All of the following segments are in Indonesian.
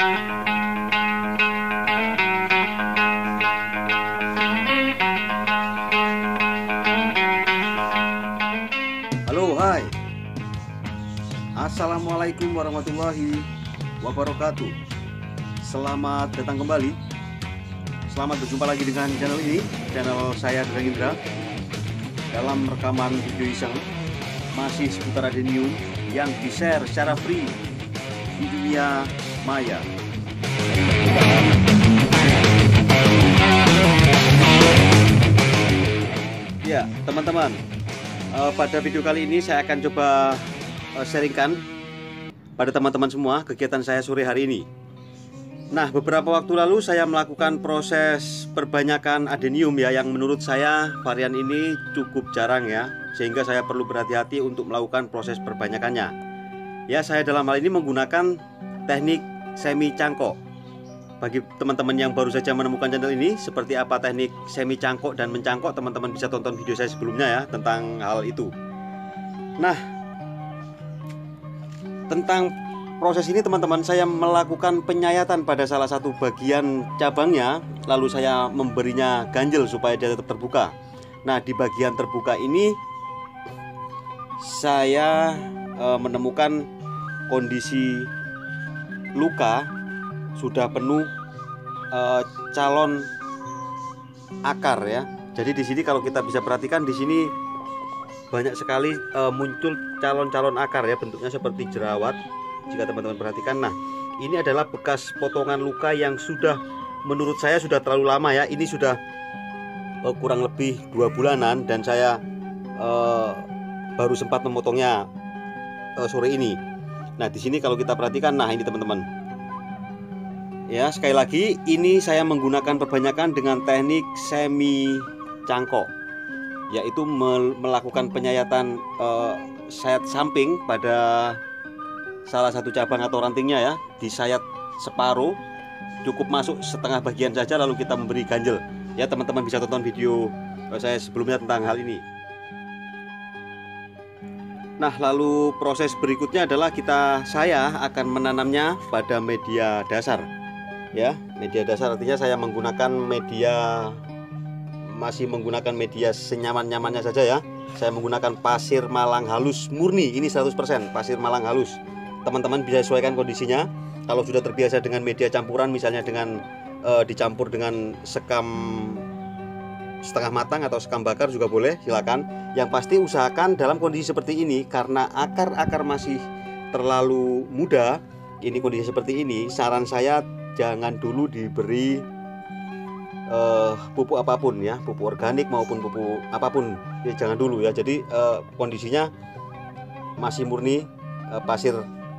Halo, hai. Assalamualaikum warahmatullahi wabarakatuh. Selamat datang kembali. Selamat berjumpa lagi dengan channel ini, channel saya Derang Indra. Dalam rekaman video iseng masih seputar adenium yang di-share secara free di dunia maya. Teman-teman, uh, pada video kali ini saya akan coba uh, sharingkan pada teman-teman semua kegiatan saya sore hari ini. Nah, beberapa waktu lalu saya melakukan proses perbanyakan adenium ya yang menurut saya varian ini cukup jarang ya, sehingga saya perlu berhati-hati untuk melakukan proses perbanyakannya. Ya, saya dalam hal ini menggunakan teknik semi cangkok bagi teman-teman yang baru saja menemukan channel ini seperti apa teknik semi cangkok dan mencangkok teman-teman bisa tonton video saya sebelumnya ya tentang hal itu. Nah tentang proses ini teman-teman saya melakukan penyayatan pada salah satu bagian cabangnya lalu saya memberinya ganjel supaya dia tetap terbuka. Nah di bagian terbuka ini saya e, menemukan kondisi luka sudah penuh uh, calon akar ya. Jadi di sini kalau kita bisa perhatikan di sini banyak sekali uh, muncul calon-calon akar ya bentuknya seperti jerawat jika teman-teman perhatikan. Nah ini adalah bekas potongan luka yang sudah menurut saya sudah terlalu lama ya. Ini sudah uh, kurang lebih dua bulanan dan saya uh, baru sempat memotongnya uh, sore ini. Nah di sini kalau kita perhatikan, nah ini teman-teman Ya, sekali lagi ini saya menggunakan perbanyakan dengan teknik semi cangkok yaitu melakukan penyayatan uh, sayat samping pada salah satu cabang atau rantingnya ya disayat separuh cukup masuk setengah bagian saja lalu kita memberi ganjel. Ya teman-teman bisa tonton video eh, saya sebelumnya tentang hal ini. Nah lalu proses berikutnya adalah kita saya akan menanamnya pada media dasar ya media dasar artinya saya menggunakan media masih menggunakan media senyaman-nyamannya saja ya. Saya menggunakan pasir malang halus murni ini 100% pasir malang halus. Teman-teman bisa sesuaikan kondisinya. Kalau sudah terbiasa dengan media campuran misalnya dengan e, dicampur dengan sekam setengah matang atau sekam bakar juga boleh silakan. Yang pasti usahakan dalam kondisi seperti ini karena akar-akar masih terlalu muda ini kondisi seperti ini saran saya jangan dulu diberi uh, pupuk apa pun ya pupuk organik maupun pupuk apa pun. Ya jangan dulu ya. Jadi uh, kondisinya masih murni uh, pasir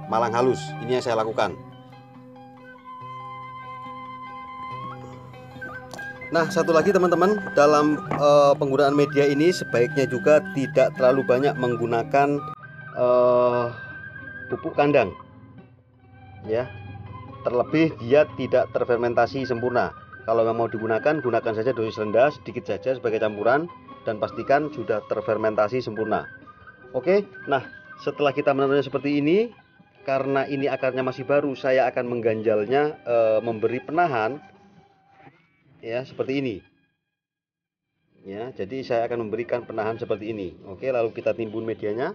malang halus. Ini yang saya lakukan. Nah satu lagi teman-teman. Dalam uh, penggunaan media ini sebaiknya juga tidak terlalu banyak menggunakan uh, pupuk kandang. Ya terlebih dia tidak terfermentasi sempurna. Kalau yang mau digunakan gunakan saja dosis rendah sedikit saja sebagai campuran dan pastikan sudah terfermentasi sempurna. Oke nah setelah kita menanamnya seperti ini karena ini akarnya masih baru saya akan mengganjalnya e, memberi penahan ya seperti ini. Ya jadi saya akan memberikan penahan seperti ini. Oke lalu kita timbun medianya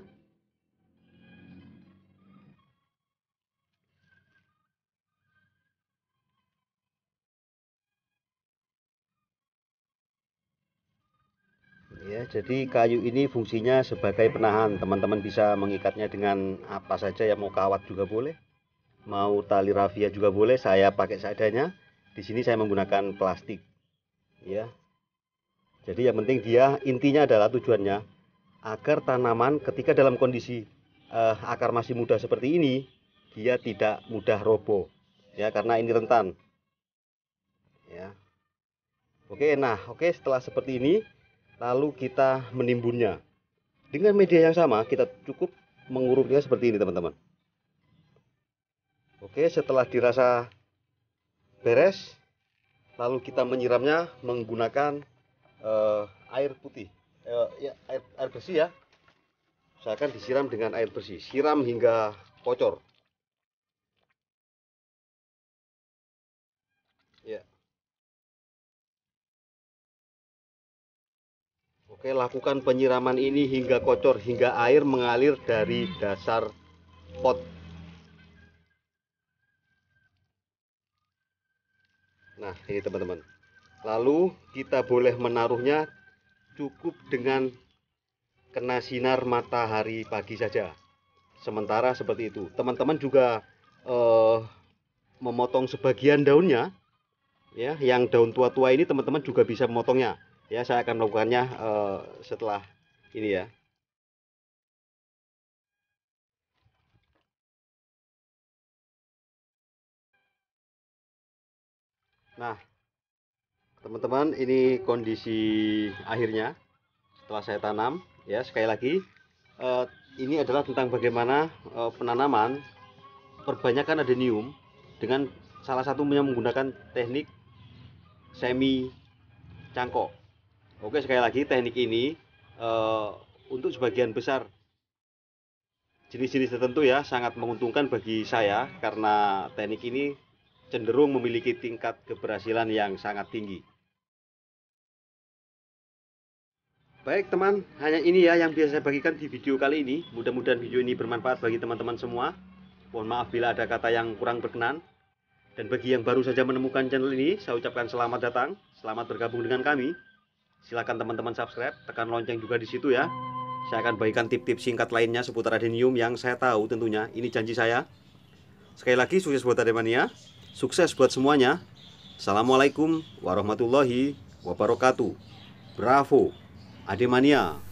jadi kayu ini fungsinya sebagai penahan. Teman-teman bisa mengikatnya dengan apa saja ya mau kawat juga boleh. Mau tali rafia juga boleh saya pakai seadanya. Di sini saya menggunakan plastik ya. Jadi yang penting dia intinya adalah tujuannya agar tanaman ketika dalam kondisi uh, akar masih muda seperti ini dia tidak mudah roboh ya karena ini rentan. Ya. Oke nah oke setelah seperti ini lalu kita menimbunnya. Dengan media yang sama kita cukup mengurutnya seperti ini teman-teman. Oke setelah dirasa beres lalu kita menyiramnya menggunakan uh, air putih. Uh, ya air, air bersih ya. Saya akan disiram dengan air bersih. Siram hingga kocor Oke, lakukan penyiraman ini hingga kocor, hingga air mengalir dari dasar pot. Nah, ini teman-teman. Lalu kita boleh menaruhnya cukup dengan kena sinar matahari pagi saja. Sementara seperti itu. Teman-teman juga eh, memotong sebagian daunnya ya, yang daun tua-tua ini teman-teman juga bisa memotongnya ya saya akan melakukannya uh, setelah ini ya. Nah teman-teman ini kondisi akhirnya setelah saya tanam. Ya sekali lagi uh, ini adalah tentang bagaimana uh, penanaman. Perbanyakan adenium dengan salah satunya menggunakan teknik semi cangkok Oke sekali lagi teknik ini uh, untuk sebagian besar jenis-jenis tertentu ya sangat menguntungkan bagi saya karena teknik ini cenderung memiliki tingkat keberhasilan yang sangat tinggi. Baik teman, hanya ini ya yang biasa saya bagikan di video kali ini. Mudah-mudahan video ini bermanfaat bagi teman-teman semua. Mohon maaf bila ada kata yang kurang berkenan. Dan bagi yang baru saja menemukan channel ini, saya ucapkan selamat datang, selamat bergabung dengan kami. Silakan teman-teman subscribe, tekan lonceng juga di situ ya. Saya akan bagikan tip-tip singkat lainnya seputar adenium yang saya tahu tentunya. Ini janji saya. Sekali lagi sukses buat Ademania. Sukses buat semuanya. Assalamualaikum warahmatullahi wabarakatuh. Bravo. Ademania.